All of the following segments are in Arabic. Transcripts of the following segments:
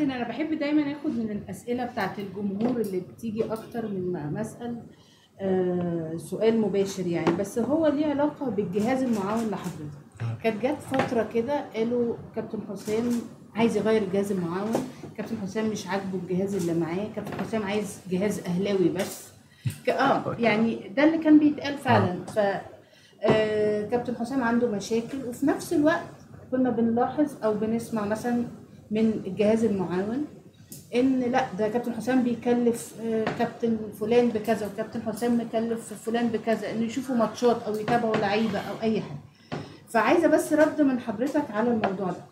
كابتن أنا بحب دايما آخد من الأسئلة بتاعت الجمهور اللي بتيجي أكتر من ما مسأل آه سؤال مباشر يعني. بس هو ليه علاقة بالجهاز المعاون لحضرتك. كانت جت فترة كده قالوا كابتن حسام عايز يغير الجهاز المعاون. كابتن حسام مش عاجبه الجهاز اللي معاه. كابتن حسام عايز جهاز أهلاوي بس. آه يعني ده اللي كان بيتقال فعلا. ف آه، كابتن حسام عنده مشاكل. وفي نفس الوقت كنا بنلاحظ أو بنسمع مثلا من الجهاز المعاون إن لا ده كابتن حسام بيكلف آه، كابتن فلان بكذا وكابتن حسام مكلف فلان بكذا إنه يشوفوا ماتشات أو يتابعوا لعيبة أو أي حاجة. فعايزة بس رد من حضرتك على الموضوع ده.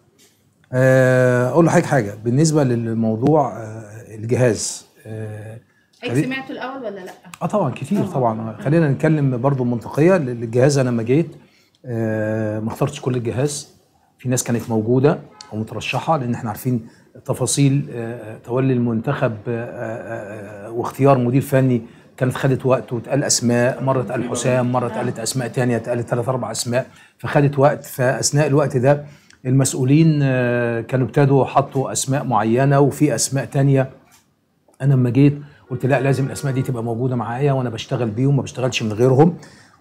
آه، أقول لحضرتك حاجة. بالنسبة للموضوع آه، الجهاز حضرتك خلي- سمعته الأول ولا لأ؟ آه طبعا كتير طبعا. خلينا نتكلم برضو منطقية. للجهاز أنا لما جيت ما اخترتش كل الجهاز. في ناس كانت موجودة ومترشحة لأن إحنا عارفين تفاصيل آه، تولي المنتخب آه، آه، آه، واختيار مدير فني كانت خدت وقت واتقال أسماء مره اتقال حسام مره اتقالت أسماء تانية اتقالت ثلاث أربع أسماء فخدت وقت فأثناء الوقت ده المسؤولين آه، كانوا ابتدوا حطوا أسماء معينة وفي أسماء تانية. أنا لما جيت قلت لا لازم الأسماء دي تبقى موجودة معايا وأنا بشتغل بيهم ما بشتغلش من غيرهم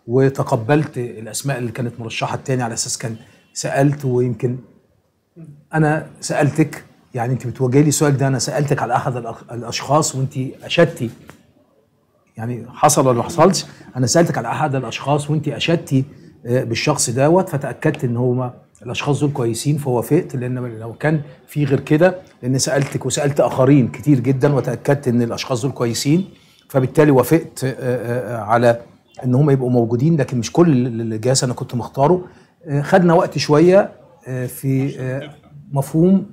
وتقبلت الأسماء اللي كانت مرشحة التاني على أساس كان سألت ويمكن أنا سألتك يعني أنت بتوجهي لي السؤال ده أنا سألتك على أحد الأشخاص وأنت أشدتي يعني حصل ولا ما حصلش أنا سألتك على أحد الأشخاص وأنت أشدتي آه، بالشخص دوت فتأكدت إن هو الأشخاص دول كويسين فوافقت لأن لو كان في غير كده لأن سألتك وسألت آخرين كتير جدا وتأكدت إن الأشخاص دول كويسين فبالتالي وافقت آه، آه، على إن هم يبقوا موجودين لكن مش كل الجهاز أنا كنت مختاره. خدنا وقت شوية آه، في آه، مفهوم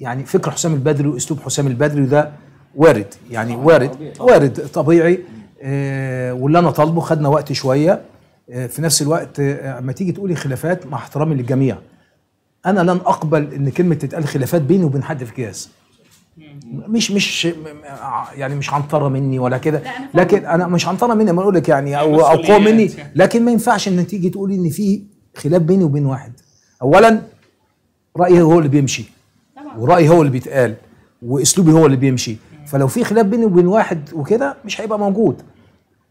يعني فكر حسام البدري وأسلوب حسام البدري وده وارد يعني وارد وارد طبيعي آه، واللي أنا طالبه خدنا وقت شوية آه، في نفس الوقت آه، أما تيجي تقولي خلافات مع احترامي للجميع أنا لن أقبل إن كلمة تتقال خلافات بيني وبين حد في الجهاز مش مش يعني مش عنطره مني ولا كده. لكن أنا مش عنطره مني اما أقول لك يعني أو أو قوة مني. لكن ما ينفعش إن تيجي تقولي إن في خلاف بيني وبين واحد. اولا رايي هو اللي بيمشي ورايي هو اللي بيتقال وأسلوبي هو اللي بيمشي. فلو في خلاف بيني وبين واحد وكده مش هيبقى موجود.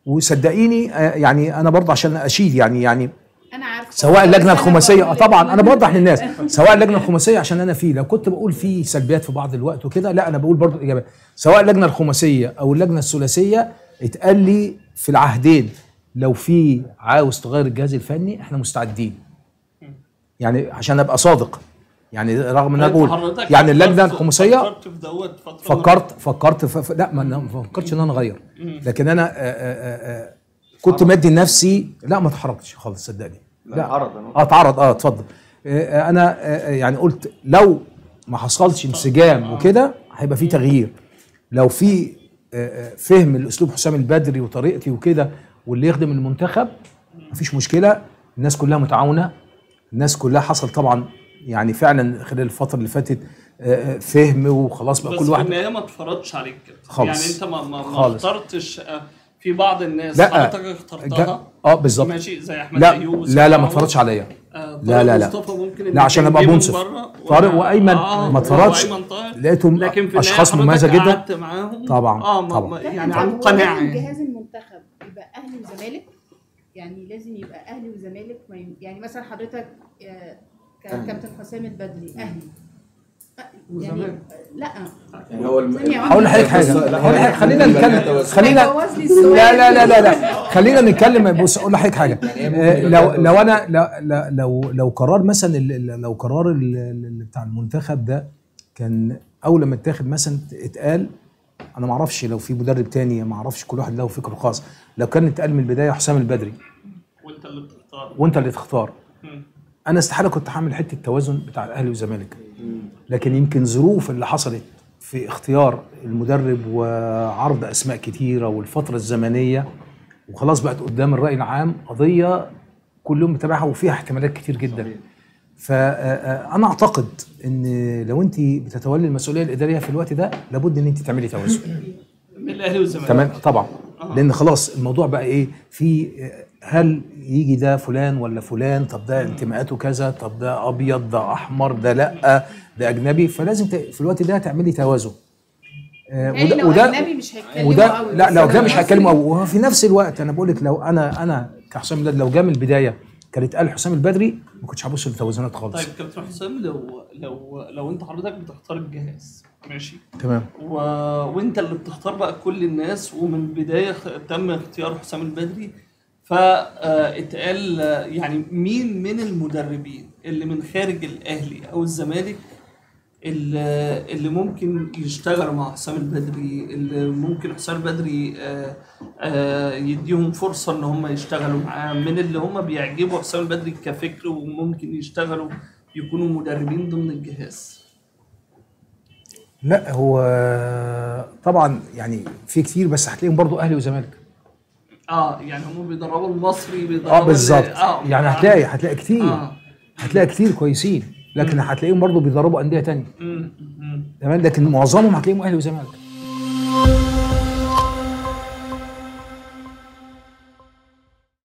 وصدقيني آه، يعني أنا برضه عشان أشيد يعني يعني أنا عارفة. سواء اللجنة الخماسية آه طبعا أنا بوضح للناس. سواء اللجنة الخماسية عشان أنا فيه. لو كنت بقول فيه سلبيات في بعض الوقت وكده لا أنا بقول برضو الاجابه سواء اللجنة الخماسية أو اللجنة الثلاثية اتقال لي في العهدين. لو في عاوز تغير الجهاز الفني إحنا مستعدين. يعني عشان أبقى صادق. يعني رغم إن أقول يعني اللجنة الخماسيه فكرت في دوت فترة فكرت فكرت ف... لا ما فكرتش إن أنا أغير. لكن أنا آه، آه، آه، كنت مدي لنفسي. لا ما اتحركتش خالص صدقني. لا عرض أنا آه اتعرض آه اتفضل أنا يعني قلت لو ما حصلش انسجام وكده هيبقى في تغيير. لو في فهم الاسلوب حسام البدري وطريقتي وكده واللي يخدم المنتخب مفيش مشكلة. الناس كلها متعاونة. الناس كلها حصل طبعا يعني فعلا خلال الفترة اللي فاتت آه، آه، فهم وخلاص بقى بس كل في واحد النهاية ما اتفرضش عليك كده. خالص. يعني انت ما ما, ما خالص. اخترتش آه، في بعض الناس لا حضرتك اخترتها؟ آه بالظبط. ماشي زي أحمد لا أيوب لا لا ما وسام اتفرجش عليا. آه، لا لا لا. مصطفى ممكن لا عشان ابقى منصف طارق وأيمن. آه، ما طاهر. لقيتهم لكن في أشخاص النهاية مميزه جدا. قعدت معاهم. طبعا، آه ما طبعا. لا، يعني عن قناعة. يعني. جهاز المنتخب يبقى أهلي وزمالك. يعني لازم يبقى أهلي وزمالك ما يعني مثلا حضرتك آه، كابتن حسام البدري أهلي. يعني. لأ. يعني هو. هقول لحضرتك حاجة. هقول لحضرتك خلينا نتكلم. خلينا. لا لا لا لا لا. خلينا نتكلم. بص أقول لحضرتك حاجة. آه، لو لو أنا لا- لو لو قرار مثلا لو قرار ال- ال- بتاع المنتخب ده كان أول لما اتاخد مثلا اتقال أنا ما أعرفش لو في مدرب تاني ما أعرفش كل واحد له فكره خاص لو كان اتقال من البداية حسام البدري. وأنت اللي بتختار. وأنت اللي تختار. أنا استحالة كنت هعمل حتة التوازن بتاع الأهلي والزمالك. لكن يمكن ظروف اللي حصلت في اختيار المدرب وعرض أسماء كتيرة والفترة الزمنية وخلاص بقت قدام الرأي العام قضية كل يوم متابعها وفيها احتمالات كتير جدا. فانا أعتقد إن لو أنت بتتولي المسؤولية الإدارية في الوقت ده لابد إن أنت تعملي توازن. من الاهلي والزمالك. تمام؟ طبعا. آه. لأن خلاص الموضوع بقى إيه؟ في هل يجي ده فلان ولا فلان؟ طب ده انتماءاته كذا طب ده أبيض ده أحمر ده لأ ده أجنبي. فلازم ت- في الوقت ده تعملي توازن. آه، يعني لو أجنبي مش هيتكلموا وده لأ لو ده مش هيتكلموا قوي وفي نفس الوقت أنا بقول لك لو أنا أنا كحسام لو جه من البداية كان اتقال حسام البدري ما كنتش هبص للتوازنات خالص. طيب كابتن حسام لو لو لو انت حضرتك بتختار الجهاز ماشي؟ تمام. و... وانت اللي بتختار بقى كل الناس ومن البدايه تم اختيار حسام البدري فاتقال يعني مين من المدربين اللي من خارج الأهلي أو الزمالك اللي اللي ممكن يشتغلوا مع حسام البدري اللي ممكن حسام البدري آه، آه، يديهم فرصة إن هم يشتغلوا معاه. من اللي هم بيعجبوا حسام البدري كفكر وممكن يشتغلوا يكونوا مدربين ضمن الجهاز. لا هو طبعا يعني في كتير بس هتلاقيهم برضو أهلي وزمالك. آه يعني هم بيدربوا المصري بيدربوا آه بالظبط. ال- آه يعني هتلاقي هتلاقي كتير. آه. هتلاقي كتير كويسين لكن هتلاقيهم برضو بيدربوا أندية تانية. تمام؟ لكن معظمهم هتلاقيهم أهلي وزمالك.